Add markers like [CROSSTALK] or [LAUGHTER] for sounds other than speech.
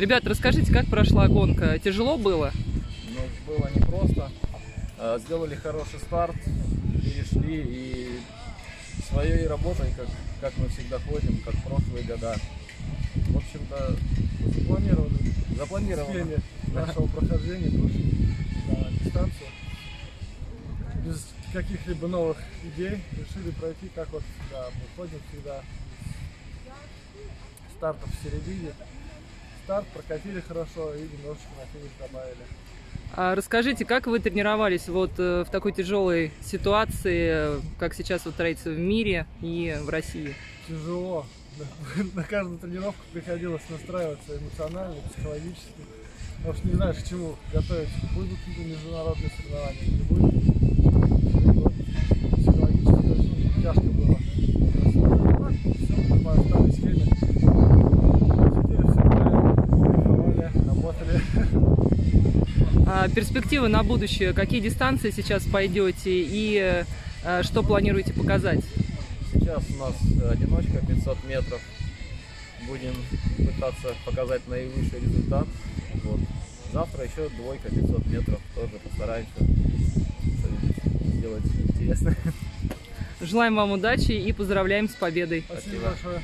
Ребят, расскажите, как прошла гонка? Тяжело было? Ну, было непросто. Э, Сделали хороший старт, перешли и своей работой, как, как мы всегда ходим, как в прошлые года. В общем-то, Запланировали запланировано. схеме нашего прохождения на дистанцию. Без каких-либо новых идей решили пройти, как вот всегда. Мы ходим всегда стартов в середине. Старт прокатили хорошо и немножечко на финиш добавили. А расскажите, как вы тренировались вот э, в такой тяжелой ситуации, э, как сейчас вот творится в мире и в России? Тяжело. [LAUGHS] На каждую тренировку приходилось настраиваться эмоционально, психологически. Потому что не знаешь, к чему готовить. Будут какие-то международные соревнования, не будет. Перспективы на будущее, какие дистанции сейчас пойдете и э, что планируете показать? Сейчас у нас одиночка 500 метров. Будем пытаться показать наивысший результат. Вот. Завтра еще двойка 500 метров. Тоже постараемся сделать интересное. Желаем вам удачи и поздравляем с победой. Спасибо Спасибо. большое.